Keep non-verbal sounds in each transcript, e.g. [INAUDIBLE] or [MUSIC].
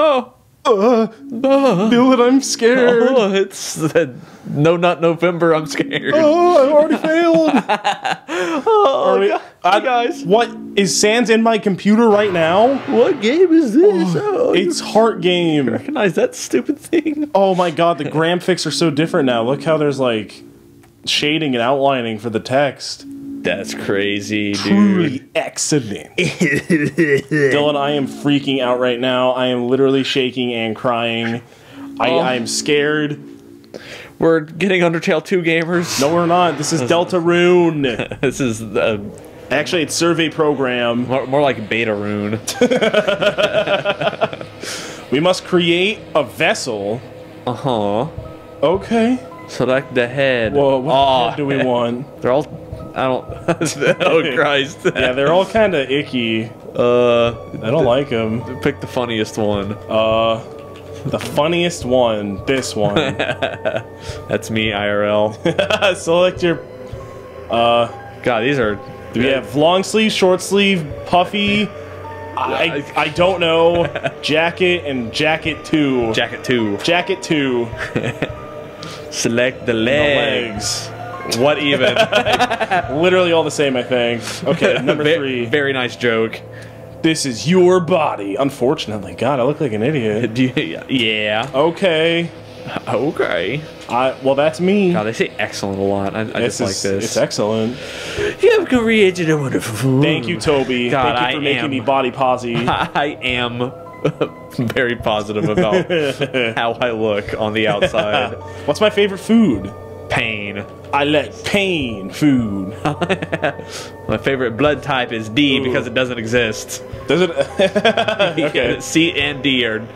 Oh, Uh, Dillon, I'm scared. oh it's the no nut November. I'm scared. Oh, I already failed. [LAUGHS] Oh, Alright, God. I- guys. What is Sans in my computer right now? What game is this? Oh, you It's Heart Game. recognize that stupid thing? Oh my god, the graphics are so different now. Look how there's like shading and outlining for the text. That's crazy, dude. Truly excellent. [LAUGHS] Dillon, I am freaking out right now. I am literally shaking and crying. I, Oh. I am scared. We're getting Undertale 2 gamers. No, we're not. This is Deltarune. [LAUGHS] This is uh, Actually, it's Survey Program. more, more like Beta Rune. [LAUGHS] We must create a vessel. Uh huh. Okay. Select the head. Well, what Aw, head do we want? They're all. I don't. [LAUGHS] oh [LAUGHS] Christ. Yeah, they're all kind of icky. Uh, I don't like them. pick the funniest one. Uh, the funniest one. This one. [LAUGHS] That's me, IRL. Select your. Uh, God, these are. Do we have long sleeve, short sleeve, puffy? I I don't know. Jacket and jacket two. Jacket two. jacket two. Select the The legs. What even? [LAUGHS] Literally all the same, I think. Okay, [LAUGHS] number Ve- three. Very nice joke. This is your body. Unfortunately, God, I look like an idiot. [LAUGHS] Do you- yeah. Okay. Okay. I well, that's me. God, they say excellent a lot. I, I just like is- this. It's excellent. You have created a wonderful food. Thank you, Toby. God, Thank you for I making am- me body posy. I am very positive about how I look on the outside. What's my favorite food? Pain. I like pain food. [LAUGHS] My favorite blood type is D because it doesn't exist. Does it? [LAUGHS] [LAUGHS] okay. C and D are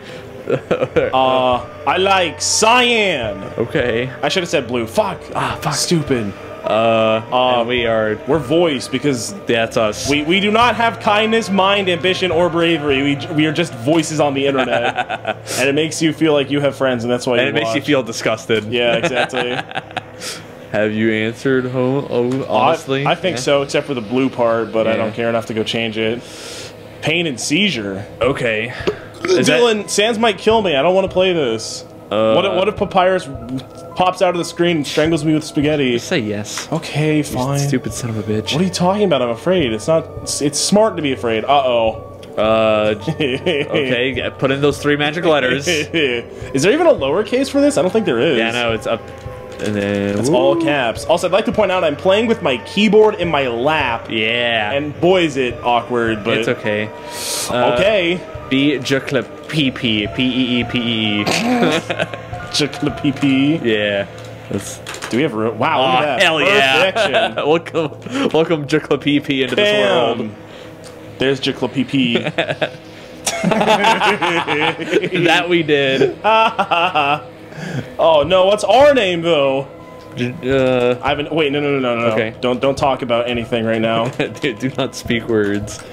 Uh, I like cyan. okay. I should have said blue. Fuck. Ah, fuck. Stupid. Uh, and we are. We're voice because That's us. we, we do not have kindness, mind, ambition, or bravery. We, we are just voices on the internet, and it makes you feel like you have friends, and that's why. You. And it makes you feel disgusted. Yeah, exactly. Have you answered? Ho- oh, honestly, I, I think Yeah. so, except for the blue part, but I don't care enough to go change it. Pain and seizure. Okay. Is that- Dillon, Sans might kill me. I don't want to play this. Uh, what, if, what if Papyrus pops out of the screen and strangles me with spaghetti? Say yes. Okay, fine. Stupid son of a bitch. What are you talking about? I'm afraid. It's not. It's, it's smart to be afraid. Uh oh. [LAUGHS] Uh, okay. Put in those three magic letters. [LAUGHS] is there even a lowercase for this? I don't think there is. Yeah, no, it's up. And then It's all caps. Also, I'd like to point out I'm playing with my keyboard in my lap, Yeah. and boy is it awkward. But it's okay. Uh, okay. B Jaclip P P P E E P E E. [LAUGHS] Yeah. That's, Do we have room? Wow, oh, look at that. hell yeah. [LAUGHS] Welcome, welcome P P into this world. There's PP. [LAUGHS] That we did. Oh no, what's our name though? Uh, I haven't. Wait, no, no, no, no, no. Okay. Don't don't talk about anything right now. [LAUGHS] do, do not speak words.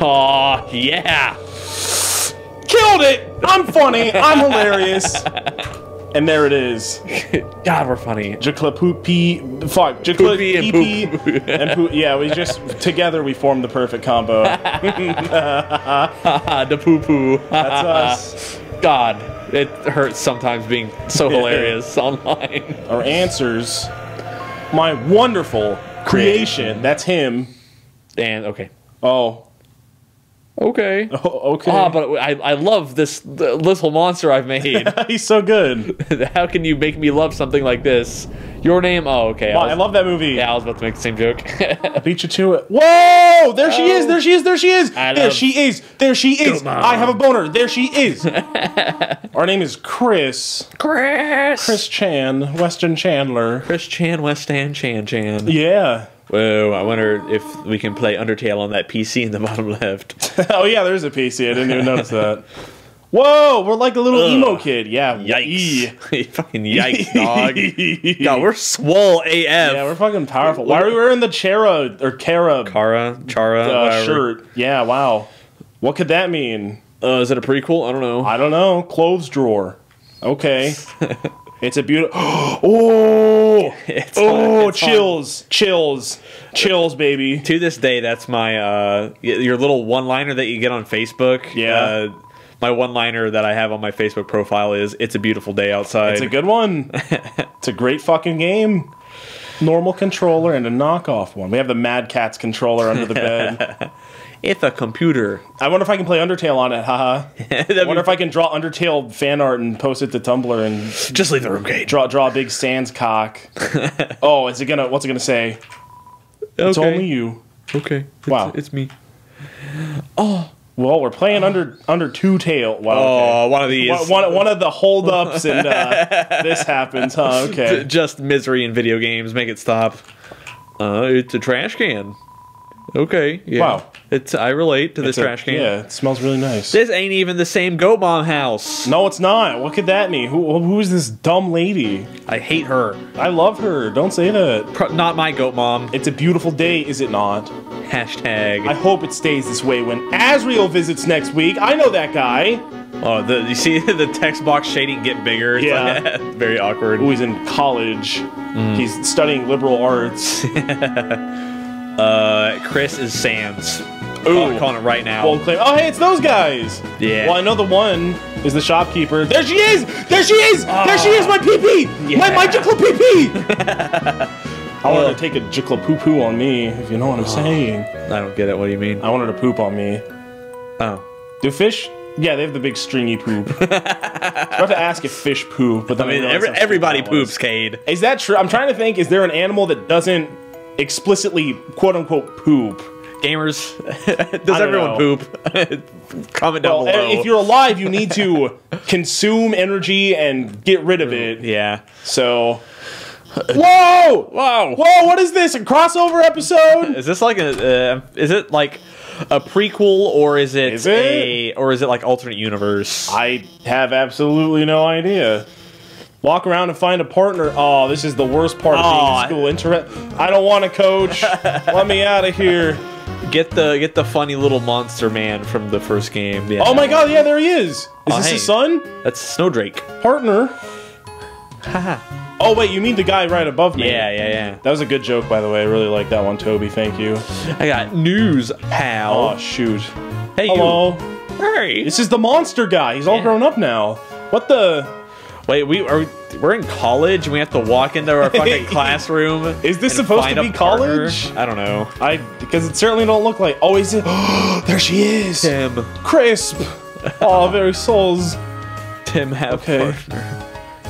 Aw, yeah. Killed it. I'm funny. I'm hilarious. [LAUGHS] And there it is. God, we're funny. Jacla Poopy. Fuck. Jacla Poopy and Poop. and Poop. Yeah, we [LAUGHS] just together we formed the perfect combo. The poo poo. That's us. God, it hurts sometimes being so hilarious [LAUGHS] online. Our answers. My wonderful creation. That's him. And okay. Oh. Okay. [LAUGHS] oh, Okay. Ah, but I, I love this little monster I've made. [LAUGHS] He's so good. [LAUGHS] How can you make me love something like this? Your name? Oh, okay. Wow, was- I love that movie. Yeah, I was about to make the same joke. Beat you to it. Whoa! There she is. Oh. There she is. There she is. I there she is. There she is. Come on. I have a boner. There she is. Our name is Kris. Kris. Chris Chan, Weston Chandler. Chris Chan, West End Chan Chan. Yeah. Whoa, I wonder if we can play Undertale on that PC in the [LAUGHS] bottom left. [LAUGHS] oh yeah, there's a PC. I didn't even notice that. [LAUGHS] Whoa, we're like a little Ugh. emo kid. Yeah. Yikes. Fucking yikes, dog. God, we're swole AF. yeah, we're fucking powerful. Why are we wearing the Chera or Kara Kara, Chara, uh, shirt? Yeah. Wow. What could that mean? Uh, is it a prequel? I don't know. I don't know. Clothes drawer. Okay. It's a beautiful. [GASPS] Oh. [LAUGHS] It's Oh, it's chills, chills, chills, baby. To this day, that's my uh, your little one-liner that you get on Facebook. Yeah. Uh, my one liner that I have on my Facebook profile is "It's a beautiful day outside." It's a good one. [LAUGHS] it's a great fucking game. Normal controller and a knockoff one. We have the Mad Catz controller under the bed. [LAUGHS] It's a computer. I wonder if I can play Undertale on it. Haha. [LAUGHS] I wonder if I can draw Undertale fan art and post it to Tumblr and just leave the room, Kate. draw draw a big sans cock. [LAUGHS] oh, is it gonna? What's it gonna say? It's only you. Okay. It's, Wow. It's me. Oh. Well, we're playing under under two tail. Wow. Oh, okay. one of these. One, one, one of the holdups and uh, [LAUGHS] this happens, huh? Okay. Just misery in video games. Make it stop. Uh, it's a trash can. Okay. Yeah. Wow. It's. I relate to this It's a- trash can. Yeah, it smells really nice. This ain't even the same Goat Mom house. No, it's not. What could that mean? Who who is this dumb lady? I hate her. I love her. Don't say that. Pro- not my Goat Mom. It's a beautiful day, is it not? Hashtag. I hope it stays this way when Asriel visits next week. I know that guy. oh, the you see [LAUGHS] the text box shading get bigger. It's Yeah. like- [LAUGHS] very awkward. Who is in college. Mm. He's studying liberal arts. [LAUGHS] Uh, Kris is Sans. Ooh. Oh, I'm calling it right now. Bold claim. Oh, hey, it's those guys. Yeah. Well, I know the one is the shopkeeper. There she is. There she is. There she is. My PP. My Yeah. my jickle PP. [LAUGHS] I want her to take a jickle poo poo on me, if you know what I'm saying. I don't get it. What do you mean? I want her to poop on me. Oh. Do fish? Yeah, they have the big stringy poop. [LAUGHS] I have to ask if fish poop, but I mean, realized every, everybody poops, Cade. Is that true? I'm trying to think. Is there an animal that doesn't explicitly quote unquote poop? Gamers, [LAUGHS] does everyone know. poop? [LAUGHS] Comment down Well, below. if you're alive, you need to [LAUGHS] consume energy and get rid of it. yeah. So, whoa, Wow. whoa, what is this? A crossover episode? Is this like a? Uh, is it like a prequel or is it, Is it? a or is it like alternate universe? I have absolutely no idea. Walk around and find a partner. Oh, this is the worst part of being in school. Inter- I don't want to coach. [LAUGHS] Let me out of here. Get the get the funny little monster man from the first game. Yeah. Oh my god, yeah, there he is. Is Oh, this hey. his son? That's Snowdrake. Partner? Haha. [LAUGHS] Oh, wait, you mean the guy right above me? yeah, yeah, yeah. That was a good joke, by the way. I really like that one, Toby. Thank you. I got news, pal. Oh, shoot. hey, Hello. you. Hey. This is the monster guy. He's all Yeah. grown up now. What the? Wait, we are we're in college we have to walk into our fucking [LAUGHS] classroom. Is this supposed to be college? I don't know. I because it certainly don't look like. Oh, is it? there she is. Tim, Crisp. Oh, very souls. Tim, have Okay. partner.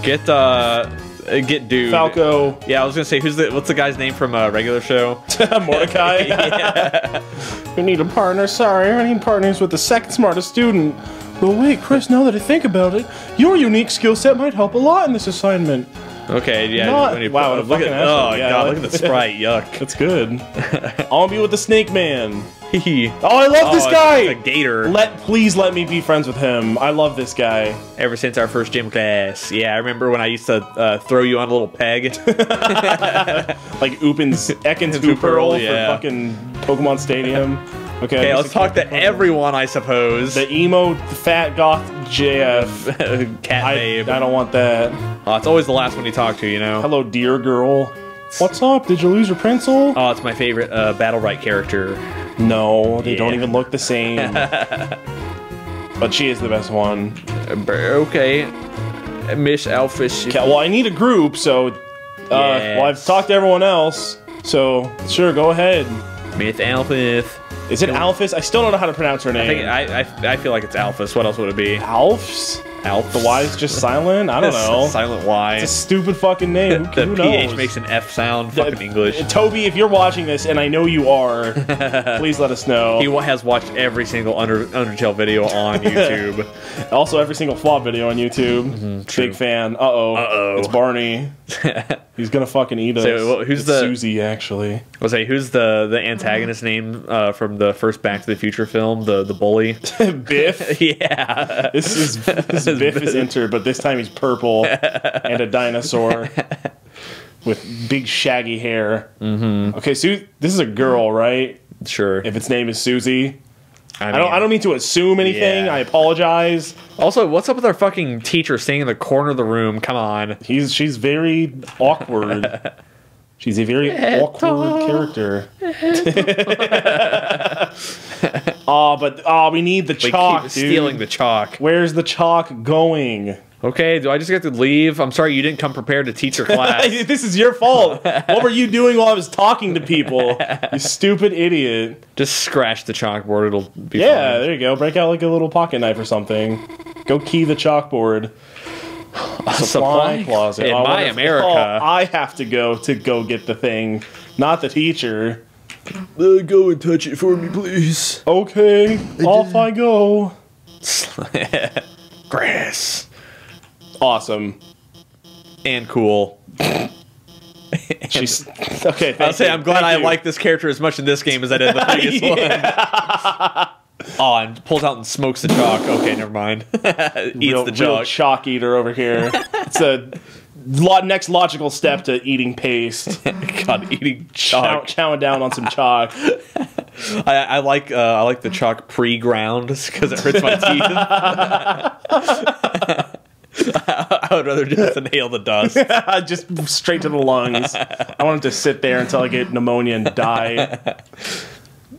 Get uh, uh, get dude. Falco. Yeah, I was gonna say who's the what's the guy's name from a regular show? [LAUGHS] Mordecai. [LAUGHS] we need a partner. Sorry, I need partners with the second smartest student. But wait, Kris, now that I think about it, your unique skill set might help a lot in this assignment. Okay, yeah. Not- you- wow, what a look at oh. Yeah, god, like- look at the sprite. Yuck. [LAUGHS] That's good. I want to be with the Snake Man. Hee [LAUGHS] Oh, I love this Oh, guy. it's a gator. Let please let me be friends with him. I love this guy. Ever since our first gym class. Yeah, I remember when I used to uh, throw you on a little peg. [LAUGHS] Like Oopin's Ekans Hoop Hurl, Hooperl yeah. for fucking Pokemon Stadium. Okay, Okay, let's talk to everyone, I suppose. The emo fat goth JF. [LAUGHS] Cat I, babe. I don't want that. Oh, it's always the last one you talk to, you know. Hello, dear girl. What's up? Did you lose your pencil? Oh, it's my favorite uh, Battle Right character. No, they Yeah. don't even look the same. [LAUGHS] but she is the best one. Uh, Okay, Miss Alphys. Okay, well, I need a group, so. Uh, Well, I've talked to everyone else, so sure, go ahead. Miss Alphys. Is it Alphys? I still don't know how to pronounce her I name. think I, I I feel like it's Alphys. What else would it be? Alphs? Alphys. The Y is just silent? I don't [LAUGHS] know. Silent Y. It's a stupid fucking name. Who, [LAUGHS] the who PH knows? makes an F sound. Fucking English. [LAUGHS] Toby, if you're watching this, and I know you are, please let us know. He has watched every single Under Undertale video on YouTube. Also, every single flop video on YouTube. Mm-hmm, true. Big fan. Uh oh. Uh-oh. It's Barney. [LAUGHS] He's gonna fucking eat us. So, wh- who's It's the- Susie? Actually, was say who's the the antagonist name uh, from the first Back to the Future film? The the bully. [LAUGHS] Biff. [LAUGHS] yeah. This is this is Biff is entered, but this time he's purple and a dinosaur with big shaggy hair. Mm-hmm. Okay, Su- this is a girl, right? Sure. If its name is Susie, I, I don't. mean- I don't mean to assume anything. Yeah. I apologize. Also, what's up with our fucking teacher staying in the corner of the room? Come on. He's she's very awkward. [LAUGHS] She's a very awkward character. Oh, [LAUGHS] but oh, we need the chalk, keep dude. stealing the chalk. Where's the chalk going? Okay, do I just get to leave? I'm sorry you didn't come prepared to teach your [LAUGHS] class. [LAUGHS] this is your fault. what were you doing while I was talking to people? You [LAUGHS] stupid idiot. just scratch the chalkboard. It'll be fine. Yeah, fine. there you go. Break out like a little pocket knife or something. Go key the chalkboard. Supply closet. In Oh, my what if- America. oh, I have to go to go get the thing, not the teacher. Uh, go and touch it for me, please. Okay, off I go. Grass. Awesome. And cool. She's [LAUGHS] okay. I'll say you, I'm glad thank I you. like this character as much in this game as I did the previous [LAUGHS] one. Oh, and pulls out and smokes the chalk. Okay, never mind. [LAUGHS] Eats real, the chalk. chalk eater over here. it's a next logical step to eating paste. God, eating Chow, chalk. chowing down on some chalk. I, I like uh, I like the chalk pre-ground because it hurts my teeth. [LAUGHS] I would rather just inhale the dust. [LAUGHS] Just straight to the lungs. I want it to sit there until I get pneumonia and die.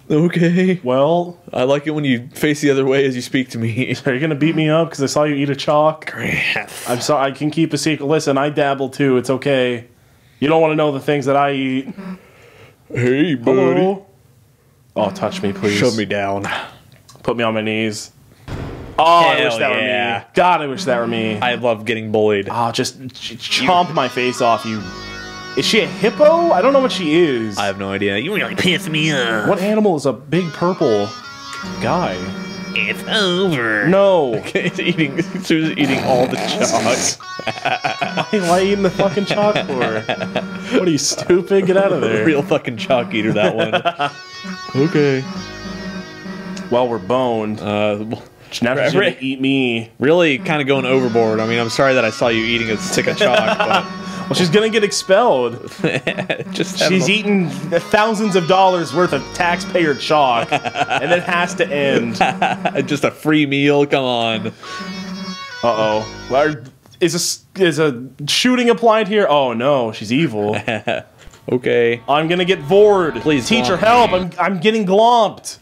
Okay. Well, I like it when you face the other way as you speak to me. are you gonna beat me up because I saw you eat a chalk? I'm sorry. I can keep a secret. Listen, I dabble too. It's okay. You don't want to know the things that I eat. Hey, Hello? Oh, touch me, please. Shove me down. Put me on my knees. Oh, I wish that yeah. were me. God, I wish that were me. I love getting bullied. Oh, just ch- chomp my face off, you. Is she a hippo? I don't know what she is. I have no idea. You really piss me off. what animal is a big purple guy? It's over. No. [LAUGHS] It's eating. Susan's eating all the chalk. [LAUGHS] Why, why eating the fucking chalkboard? What are you stupid? Get out of there. Real fucking chalk eater. That one. [LAUGHS] okay. Well, we're boned. Uh, now she's gonna eat me. really, kind of going overboard. I mean, I'm sorry that I saw you eating a stick of chalk, [LAUGHS] Well, she's gonna get expelled. [LAUGHS] just She's eaten thousands of dollars worth of taxpayer chalk, and it has to end. [LAUGHS] Just a free meal. Come on. Uh oh. Well, Is a is a shooting applied here? Oh no, she's evil. Okay. I'm gonna get bored. Please teacher, help! me. I'm I'm getting glomped.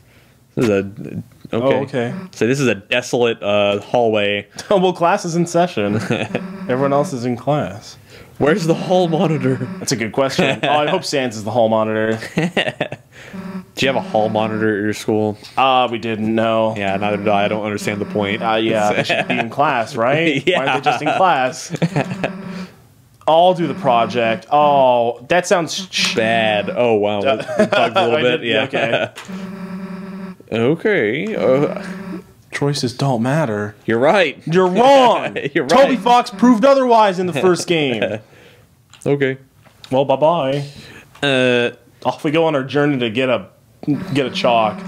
This is a. Okay. Oh, okay. So this is a desolate uh, hallway. [LAUGHS] well, class is in session. [LAUGHS] Everyone else is in class. Where's the hall monitor? That's a good question. [LAUGHS] oh, I hope Sans is the hall monitor. Do you have a hall monitor at your school? Ah, we didn't know. Yeah, neither do I. I don't understand the point. Uh, yeah, they should be in class, right? yeah. Why aren't they just in class? I'll do the project. Oh, that sounds. Bad. Oh wow, it bugged a little bit. did- Yeah. okay. Okay. Uh, Choices don't matter. you're right. You're [LAUGHS] wrong. You're Toby. Fox proved otherwise in the first game. [LAUGHS] Okay. well, bye bye. Uh, Off we go on our journey to get a get a chalk.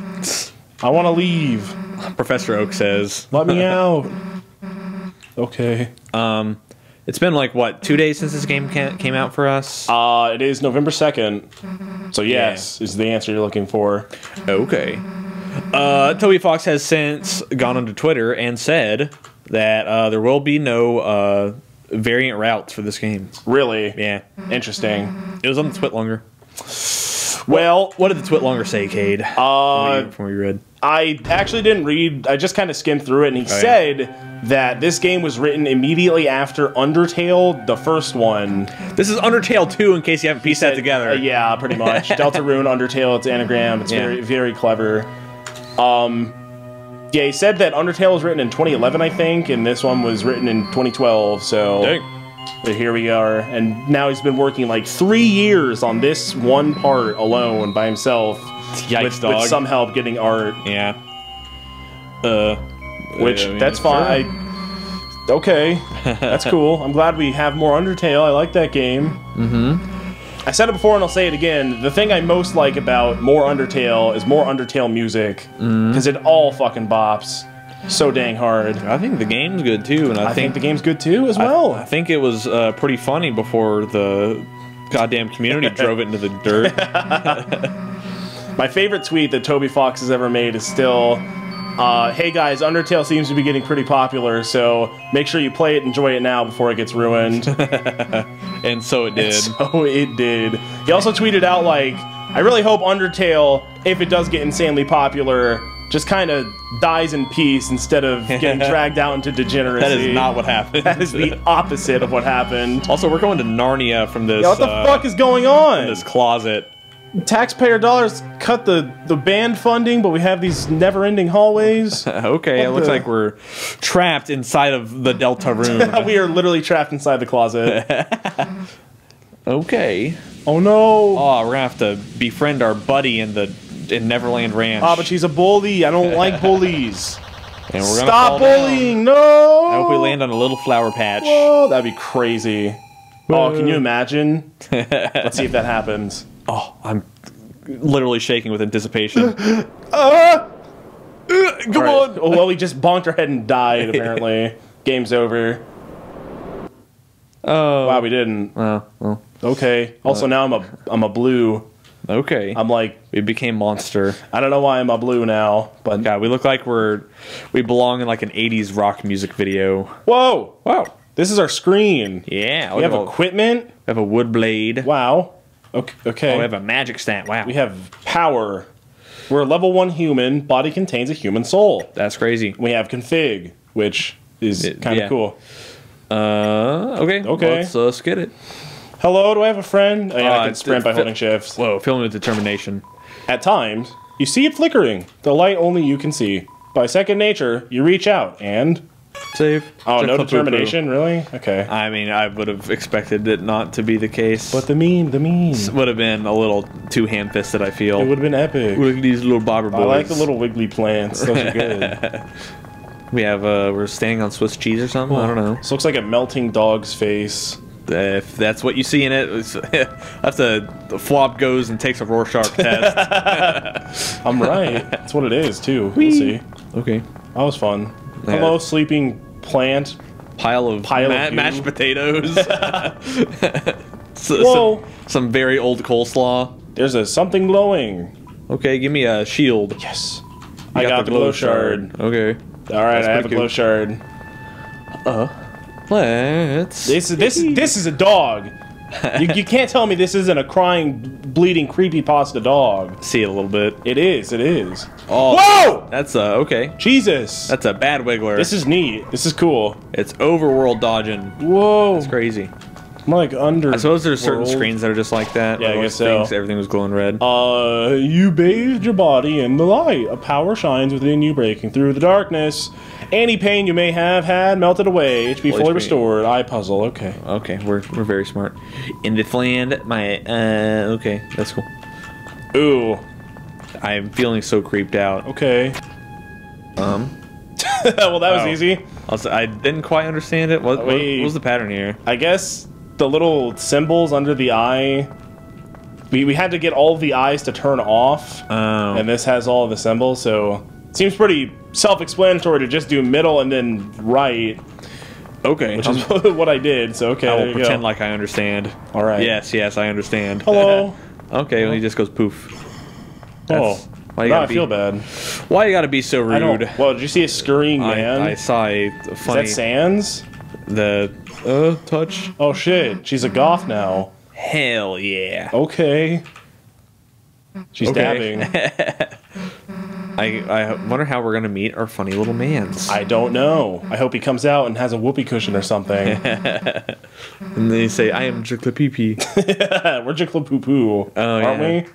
I want to leave. Professor Oak says Let me [LAUGHS] out. Okay. Um, it's been like what two days since this game came out for us. Uh, it is November second. So yes, is the answer you're looking for. Okay. Uh, Toby Fox has since gone onto Twitter and said that uh, there will be no uh, variant routes for this game. Really? Yeah, Interesting. it was on the Twit longer. Well, What did the Twit longer say, Cade? uh, what you read. I actually didn't read. I just kind of skimmed through it, and he Oh, yeah. said that this game was written immediately after Undertale, the first one. This is Undertale 2 in case you haven't pieced that together. Uh, yeah, pretty much. [LAUGHS] Deltarune, Undertale, it's anagram. It's Yeah. very, very clever. Um, yeah, he said that Undertale was written in 2011, I think, and this one was written in 2012. So here we are, and now he's been working like three years on this one part alone by himself, Yikes, with, with some help getting art. Yeah. Uh, Which I mean, that's fine. I, okay, [LAUGHS] that's cool. I'm glad we have more Undertale. I like that game. Mm-hmm. I said it before and I'll say it again. The thing I most like about more Undertale is more Undertale music because it all fucking bops so dang hard. I think the game's good too, and I, I think the game's good too as well. I think it was uh, pretty funny before the goddamn community [LAUGHS] drove it into the dirt. [LAUGHS] My favorite tweet that Toby Fox has ever made is still, uh, "Hey guys, Undertale seems to be getting pretty popular, so make sure you play it, enjoy it now before it gets ruined." [LAUGHS] [LAUGHS] and so it did. So it did. He also tweeted out like, "I really hope Undertale, if it does get insanely popular, just kind of dies in peace instead of [LAUGHS] getting dragged out into degeneracy. That is not what happened. That is the opposite of what happened. also, we're going to Narnia from this. Yeah, what the uh, fuck is going on? This closet. Taxpayer dollars cut the the band funding, but we have these never-ending hallways. [LAUGHS] Okay, it What looks the- like we're trapped inside of the Delta room. [LAUGHS] we are literally trapped inside the closet. [LAUGHS] okay. oh no! Oh, we're gonna have to befriend our buddy in the in Neverland Ranch. Ah, but she's a bully. I don't like bullies. and we're gonna Stop fall down. bullying! No! I hope we land on a little flower patch. Oh, that'd be crazy. Oh, can you imagine? Let's see if that happens. Oh, I'm literally shaking with anticipation. [LAUGHS] Ah! Come All right. Oh, well, we just bonked our head and died, [LAUGHS] apparently. Game's over. Oh, Wow, we didn't. Oh, well, Okay. Also, now I'm a I'm a blue. okay. I'm like we became monster. I don't know why I'm a blue now, but God, we look like we're we belong in like an '80s rock music video. whoa! Wow. This is our screen. Yeah, We have equipment. we have a wood blade. Wow. Okay. okay. Oh, we have a magic stat. Wow, we have power. We're a level one human. Body contains a human soul. that's crazy. We have config, which is kind of yeah. cool. Uh, okay, Okay. Let's, uh, let's get it. Hello, do I have a friend? Oh, yeah, Uh, I can sprint by holding shifts. Whoa, filming with determination. At times, you see it flickering, the light only you can see. By second nature, you reach out and. Save. Oh, no determination? Really? Okay. I mean, I would have expected it not to be the case. But the meme, the meme. would have been a little too ham-fisted. I feel. It would have been epic. Look at these little bobber boys. I like the little wiggly plants. Those are good. [LAUGHS] We have. uh We're standing on Swiss cheese or something. I don't know. This looks like a melting dog's face. If that's what you see in it, [LAUGHS] that's a the flop goes and takes a Rorschach test. [LAUGHS] I'm right. That's what it is, too. We'll see. okay. That was fun. Yeah. Hello, sleeping plant. Pile of, Pile of ma- goo. mashed potatoes. [LAUGHS] [LAUGHS] So- Whoa. Some, some very old coleslaw. There's a something glowing. Okay, give me a shield. Yes. You I got, the glow shard. Okay. All right, That's I have a glow cute. shard. Let's. This is this this is a dog. [LAUGHS] you, you can't tell me this isn't a crying, bleeding, creepy pasta dog. see it a little bit. It is. It is. Oh, Whoa! That's a okay. Jesus. That's a bad wiggler. This is neat. This is cool. it's overworld dodging. Whoa. It's crazy. I'm like under. I suppose there's certain screens that are just like that. Yeah, I guess so. things- Everything was glowing red. Uh, you bathed your body in the light. A power shines within you, breaking through the darkness. Any pain you may have had melted away. HP Full fully restored. Eye puzzle. Okay. Okay, we're we're very smart. In this land, my uh, okay, that's cool. Ooh. I'm feeling so creeped out. Okay. Um, [LAUGHS] well, that was easy. also, I didn't quite understand it. What, what, what was the pattern here? I guess the little symbols under the eye. We, we had to get all the eyes to turn off, Oh, and this has all the symbols, so seems pretty self-explanatory to just do middle and then right, okay. which is [LAUGHS] what I did. So okay, I will pretend go. like I understand. all right. Yes, yes, I understand. Hello. [LAUGHS] okay, well, he just goes poof. oh. That's- why you now gotta I be, feel bad. Why you gotta be so rude? Well, did you see a scurrying man? I, I saw a is funny that Sans? the uh touch. Oh shit, she's a goth now. Hell yeah. Okay. She's Okay. dabbing. [LAUGHS] I I wonder how we're gonna meet our funny little mans. I don't know. I hope he comes out and has a whoopee cushion or something. [LAUGHS] and they say, "I am Jicklapeepee." [LAUGHS] We're Poo Poo, Oh, aren't yeah. we?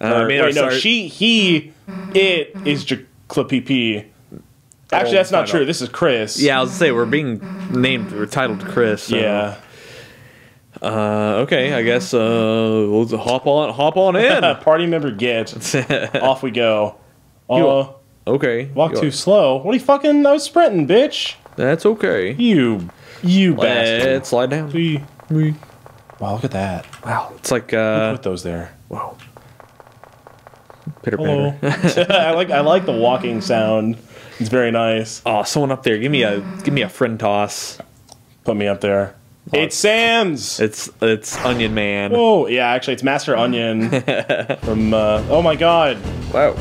Uh, Or- I our wait, no, start- she, he, it is Jickla Pee Pee. Actually, Oh, that's not title. true. This is Kris. Yeah, I was say we're being named, we're titled Kris. so- Yeah. Uh, okay, I guess uh, we'll hop on, hop on in. [LAUGHS] Party member get. Off we go. Uh, okay, walk You- too slow. What are you fucking? I was sprinting, bitch. That's okay. You, you bastard. Let's slide down. Wee. Wee. Wow, look at that. Wow, it's like uh, Put those there. whoa, pitter Hello. patter. [LAUGHS] I like I like the walking sound. It's very nice. Oh, someone up there, give me a give me a friend toss. Put me up there. It's Sam's. It's it's Onion Man. Oh yeah, actually it's Master Onion [LAUGHS] from. Uh, oh my God. Wow.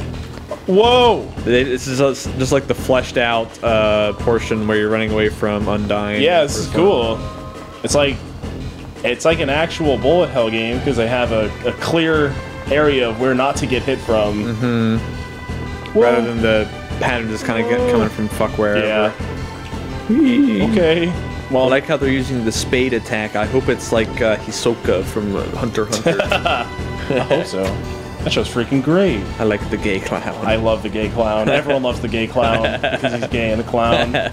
Whoa. They- This is just like the fleshed out uh, portion where you're running away from Undying. Yeah, this is cool. It's like it's like an actual bullet hell game because they have a, a clear area of where not to get hit from. Mm-hmm. Rather than the pattern just kind of coming from fuck wherever. Yeah. Whee. Okay. Well, I like how they're using the spade attack. I hope it's like uh, Hisoka from Hunter Hunter. [LAUGHS] I hope so. That show's freaking great. I like the gay clown. I love the gay clown. Everyone loves the gay clown because he's gay and a clown. [LAUGHS] I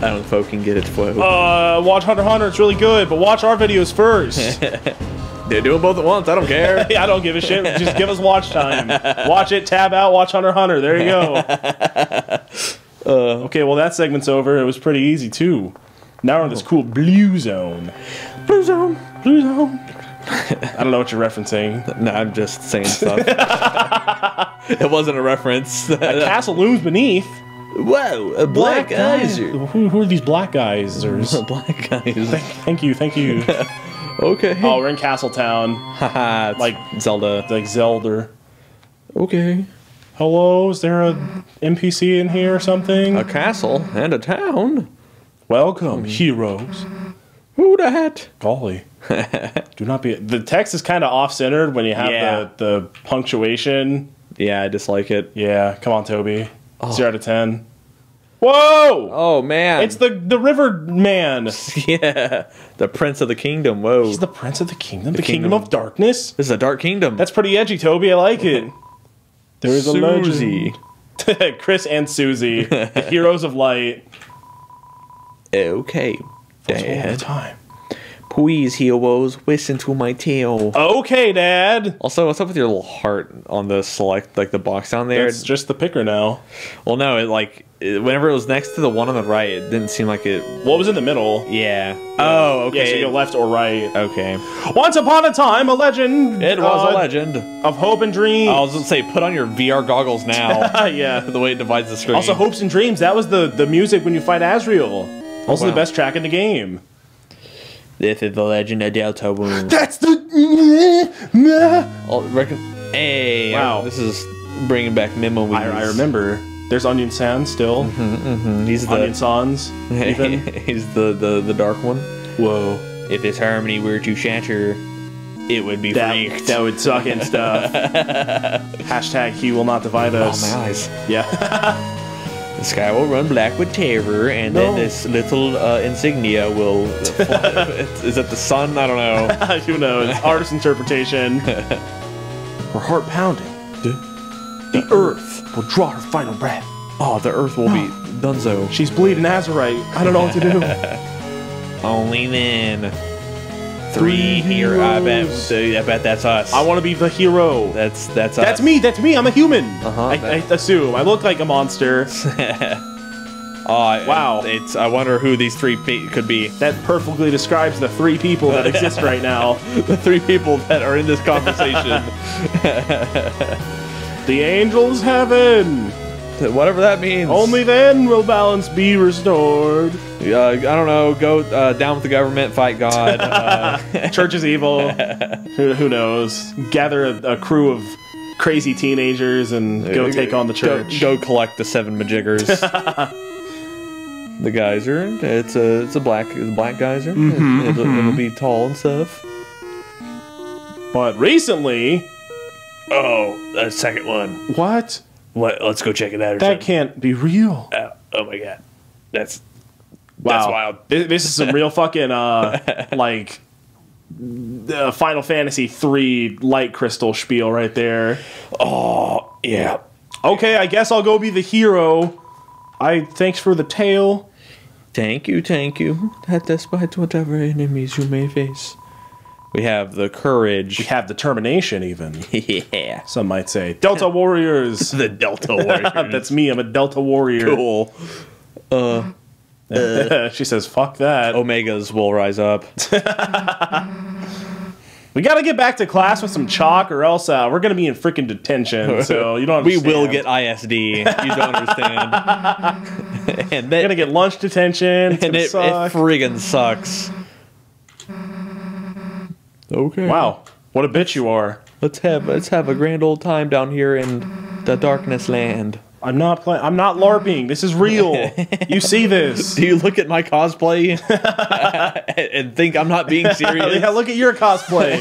don't know if folk can get it. Flo. Uh, watch Hunter Hunter. It's really good, but watch our videos first. [LAUGHS] They're doing both at once. I don't care. [LAUGHS] I don't give a shit. Just give us watch time. Watch it, tab out, watch Hunter Hunter. There you go. okay, well, that segment's over. It was pretty easy, too. Now we're in this cool blue zone. Blue zone. Blue zone. [LAUGHS] I don't know what you're referencing. [LAUGHS] no, I'm just saying stuff. [LAUGHS] it wasn't a reference. A castle looms beneath. Whoa, a black eyes. Who, who are these black guys? black guys. Thank you, thank you. Okay. oh, we're in Castletown, Haha, it's like- Zelda. like Zelda. Okay. Hello, is there a NPC in here or something? A castle and a town. Welcome, hmm. heroes. Who dat? Golly. [LAUGHS] Do not be. The text is kind of off centered when you have Yeah. the, the punctuation. Yeah, I dislike it. Yeah, come on, Toby. Oh. Zero out of ten. Whoa! Oh man, It's the the river man. [LAUGHS] yeah, the prince of the kingdom. Whoa, He's the prince of the kingdom. The, kingdom. kingdom. of darkness. this is a dark kingdom. That's pretty edgy, Toby. I like it. [LAUGHS] There is a Susie. legend. Kris and Susie, the heroes of light. Okay, That's all the time. Please, heroes, listen to my tale. Okay, Dad. Also, what's up with your little heart on the select, like the box down there? It's just the picker now. well, no, it like it, whenever it was next to the one on the right, it didn't seem like it. What was in the middle? Yeah. Oh, okay. Yeah, so you go left or right. Okay. Once upon a time, a legend. It was uh, a legend. of hope and dreams. I was gonna say, put on your VR goggles now. [LAUGHS] yeah. [LAUGHS] the way it divides the screen. Also, hopes and dreams. That was the the music when you fight Asriel. Also, wow. the best track in the game. This is the legend of Delta Wound. That's the. I'll oh, reckon. Hey, Wow. This is bringing back memories. I, I remember. There's Onion Sans still. Mm-hmm, mm-hmm. He's Onion the Sans. [LAUGHS] Even. he's the, the the dark one. Whoa. If this harmony were to shatter, it would be That, freaked. that would suck and stuff. [LAUGHS] Hashtag he will not divide oh us. my eyes. yeah. [LAUGHS] The sky will run black with terror, and then this little uh, insignia will. [LAUGHS] is it the sun? I don't know. [LAUGHS] Who knows? Artist interpretation. [LAUGHS] Her heart pounding. The earth will draw her final breath. Oh, the earth will be [GASPS] dunzo. She's bleeding Azurite. I don't know what to do. Only then. Three here. I bet. heroes. I bet that's us. I want to be the hero. That's that's That's us. me. That's me. I'm a human. Uh-huh. I, I assume. I look like a monster. [LAUGHS] Oh, Wow. It's. I wonder who these three pe- could be. That perfectly describes the three people that exist [LAUGHS] right now. The three people that are in this conversation. [LAUGHS] The angels' heaven. Whatever that means. Only then will balance be restored. Uh, I don't know. Go uh, down with the government. Fight God. Uh, [LAUGHS] Church is evil. [LAUGHS] who, who knows? Gather a, a crew of crazy teenagers and go take on the church. Go, go collect the seven majiggers. [LAUGHS] the geyser. It's a it's a black it's a black geyser. Mm-hmm, it'll, it'll be tall and stuff. But recently, Oh, the second one. what? What? Let's go check it out. Or That something. can't be real. Oh, oh my god, that's Wow. that's wild. This, this is some real [LAUGHS] fucking uh [LAUGHS] like uh, Final Fantasy three light crystal spiel right there. Oh yeah. Okay, I guess I'll go be the hero. I thanks for the tale. Thank you, thank you. That despite whatever enemies you may face, we have the courage. We have determination, even [LAUGHS] yeah. some might say. Delta [LAUGHS] Warriors. The Delta Warriors. [LAUGHS] That's me. I'm a Delta Warrior. cool. Uh, she says, "Fuck that." Omegas will rise up. We got to get back to class with some chalk, or else uh, we're gonna be in freaking detention. So you don't. We will get ISD. You don't understand. and We're gonna get lunch detention. It's and it, it friggin' sucks. Okay. wow, what a bitch you are. Let's have let's have a grand old time down here in the darkness land. I'm not playing. I'm not larping. This is real. you [LAUGHS] see this? Do you look at my cosplay [LAUGHS] [LAUGHS] and- think I'm not being serious? yeah, look at your cosplay.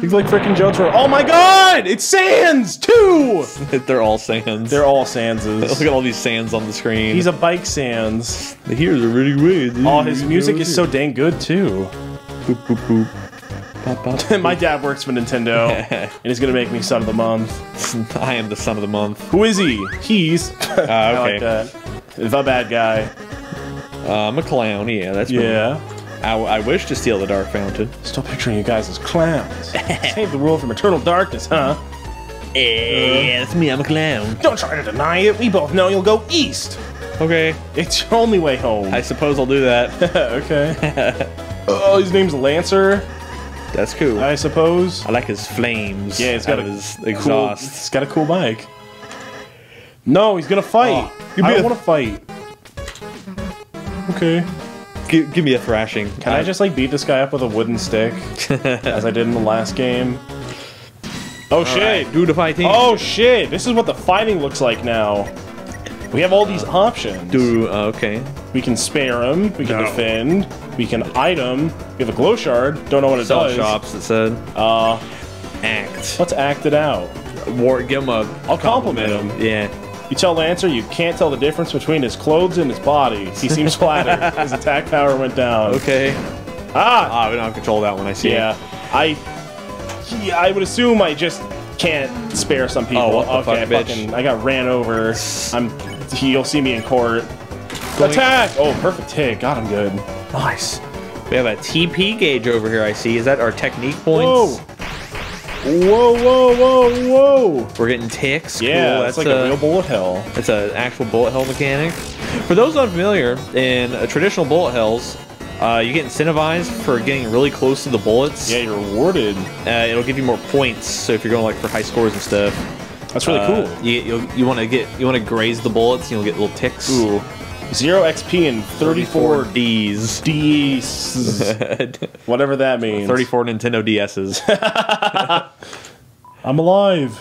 He's like freaking Jotaro. Oh my god! It's Sans too! They're all Sans. They're all Look at all these Sans on the screen. He's a bike Sans. The here's are really weird. Oh, his music is so dang good too. Boop, boop, boop. [LAUGHS] My dad works for Nintendo, [LAUGHS] and he's gonna make me son of the month. [LAUGHS] I am the son of the month. Who is he? He's. I like okay. that. The bad guy. Uh, I'm a clown. Yeah, that's. Yeah. I, I wish to steal the Dark Fountain. Still picturing you guys as clowns. Save the world from eternal darkness, huh? Yeah, that's me. I'm a clown. Don't try to deny it. We both know you'll go east. Okay, It's your only way home. I suppose I'll do that. okay. oh, his name's Lancer, That's cool. I suppose. I like his flames. Yeah, it's got out a his Cool, exhaust. it's got a cool bike. No, he's gonna fight. Oh, give I don't a- want to fight. Okay. Give, give me a thrashing. Can I just like beat this guy up with a wooden stick, [LAUGHS] as I did in the last game? Oh shit! do the fighting? Oh shit! This is what the fighting looks like now. We have all these options. do uh, okay. We can spare him. We can No. defend. We can item. We have a glow shard. Don't know what it Sell does. shops it said Uh, act. let's act it out. War, give him a. I'll compliment him. Yeah. You tell Lancer you can't tell the difference between his clothes and his body. He seems [LAUGHS] flattered. his attack power went down. Okay. Ah! Ah, we don't have control of that one. I see. Yeah. I. Yeah, I would assume I just can't spare some people. Oh, what the okay, fuck, bitch. fucking, I got ran over. I'm. You'll see me in court. Attack! Oh, perfect hit. God, I'm good. Nice. We have a TP gauge over here. I see. Is that our technique Whoa! points? Whoa, whoa, whoa, whoa! We're getting ticks. Yeah, cool. that's that's like a, a real bullet hell. That's an actual bullet hell mechanic. For those unfamiliar, in traditional bullet hells, uh, you get incentivized for getting really close to the bullets. Yeah, you're rewarded. Uh, it'll give you more points. So if you're going like for high scores and stuff, That's really uh, cool. You you want to get you want to graze the bullets. You'll get little ticks. Ooh. Zero XP and 34 Ds. [LAUGHS] Ds. Whatever that means. 34 Nintendo DSs. [LAUGHS] I'm alive.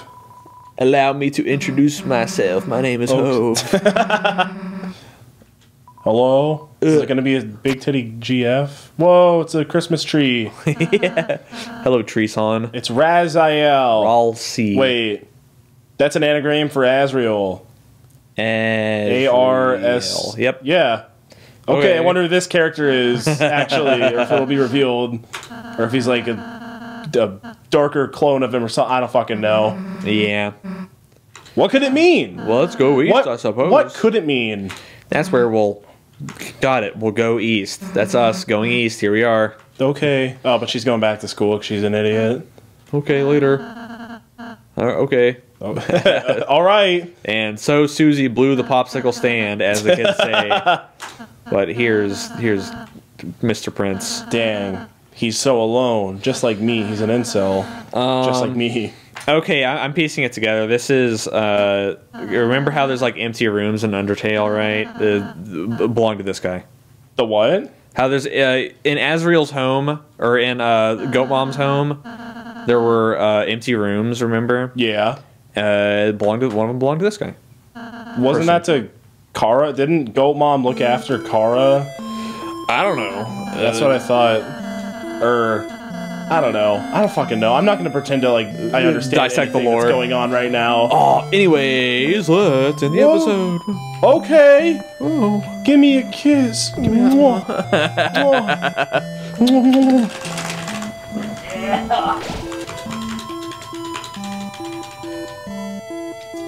Allow me to introduce myself. My name is. Hove. [LAUGHS] Hello? Is it uh. gonna be a big titty GF? Whoa, it's a Christmas tree. Hello, Treeson. It's Ralsei. I'll see. Wait. That's an anagram for Asriel. A R S. Yep. Yeah. Okay, Okay. I wonder who this character is actually, or if it'll be revealed, or if he's like a, a darker clone of him or something. I don't fucking know. Yeah. What could it mean? Well, let's go east, What? I suppose. What could it mean? That's where we'll. Got it. We'll go east. That's us going east. Here we are. Okay. Oh, but she's going back to school she's an idiot. Okay, later. Uh, okay. [LAUGHS] All right. And so Susie blew the popsicle stand, as the kids say. but here's here's Mr. Prince. Dang. He's so alone. Just like me. He's an incel. Just like me. Okay, I, I'm piecing it together. This is uh, remember how there's like empty rooms in Undertale, right? The, the belong to this guy. The what? How there's uh, in Asriel's home or in uh, Goat Mom's home, there were uh, empty rooms. Remember? Yeah. Uh, belonged to one of them belonged to this guy. Uh, Wasn't that to Kara? Didn't Goat Mom look mm-hmm. after Kara? I don't know. That's what I thought. Or I don't know. I don't fucking know. I'm not going to pretend to like I understand Dissect the anything that's lore. going on right now. Oh, anyways, let's end the Whoa. episode. Okay. Oh. Give me a kiss. Give me a [LAUGHS] [LAUGHS] [LAUGHS]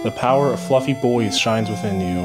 The power of fluffy boys shines within you.